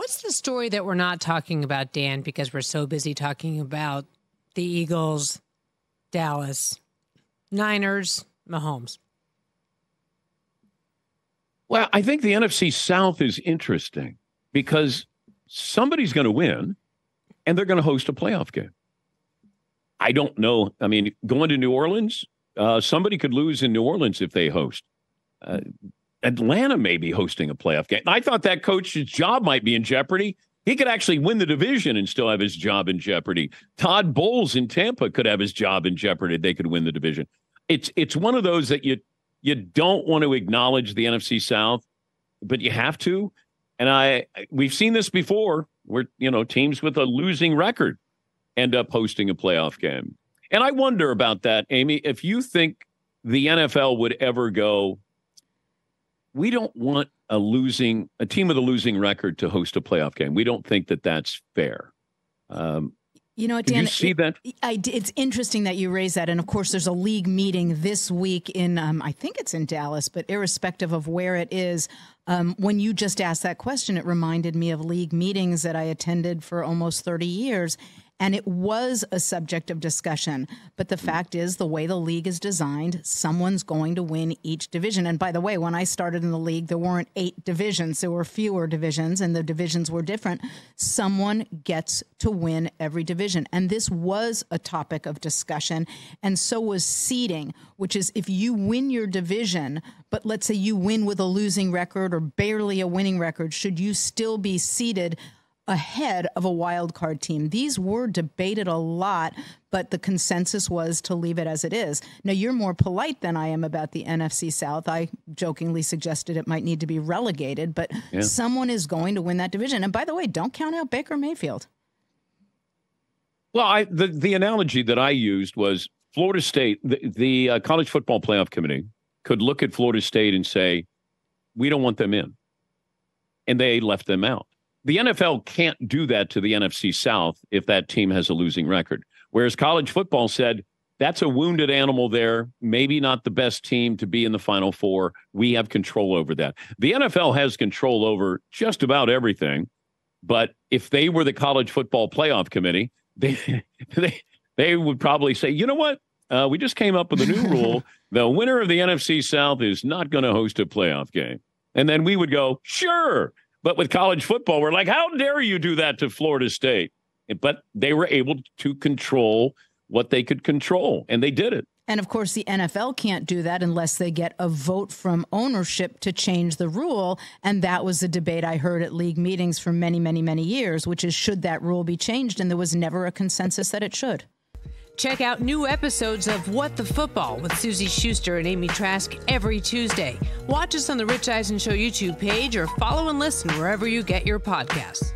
What's the story that we're not talking about, Dan, because we're so busy talking about the Eagles, Dallas, Niners, Mahomes? Well, I think the NFC South is interesting because somebody's going to win and they're going to host a playoff game. I don't know. I mean, going to New Orleans, uh, somebody could lose in New Orleans if they host. Uh, Atlanta may be hosting a playoff game. I thought that coach's job might be in jeopardy. He could actually win the division and still have his job in jeopardy. Todd Bowles in Tampa could have his job in jeopardy. They could win the division. It's it's one of those that you you don't want to acknowledge the NFC South, but you have to. And I we've seen this before where you know teams with a losing record end up hosting a playoff game. And I wonder about that, Amy, if you think the NFL would ever go we don't want a losing a team with a losing record to host a playoff game. We don't think that that's fair. Um, you know, Dan, you see that? I, it's interesting that you raise that. And of course, there's a league meeting this week in, um, I think it's in Dallas, but irrespective of where it is, um, when you just asked that question, it reminded me of league meetings that I attended for almost 30 years and it was a subject of discussion. But the fact is, the way the league is designed, someone's going to win each division. And by the way, when I started in the league, there weren't eight divisions, there were fewer divisions, and the divisions were different. Someone gets to win every division. And this was a topic of discussion. And so was seeding, which is if you win your division, but let's say you win with a losing record or barely a winning record, should you still be seeded? Ahead of a wild card team. These were debated a lot, but the consensus was to leave it as it is. Now, you're more polite than I am about the NFC South. I jokingly suggested it might need to be relegated, but yeah. someone is going to win that division. And by the way, don't count out Baker Mayfield. Well, I, the, the analogy that I used was Florida State, the, the uh, College Football Playoff Committee could look at Florida State and say, we don't want them in. And they left them out the NFL can't do that to the NFC South if that team has a losing record. Whereas college football said, that's a wounded animal there, maybe not the best team to be in the final four. We have control over that. The NFL has control over just about everything. But if they were the college football playoff committee, they they, they would probably say, you know what? Uh, we just came up with a new rule. the winner of the NFC South is not going to host a playoff game. And then we would go, sure, but with college football, we're like, how dare you do that to Florida State? But they were able to control what they could control, and they did it. And of course, the NFL can't do that unless they get a vote from ownership to change the rule. And that was the debate I heard at league meetings for many, many, many years, which is should that rule be changed? And there was never a consensus that it should. Check out new episodes of What the Football with Suzy Shuster and Amy Trask every Tuesday. Watch us on the Rich Eisen Show YouTube page or follow and listen wherever you get your podcasts.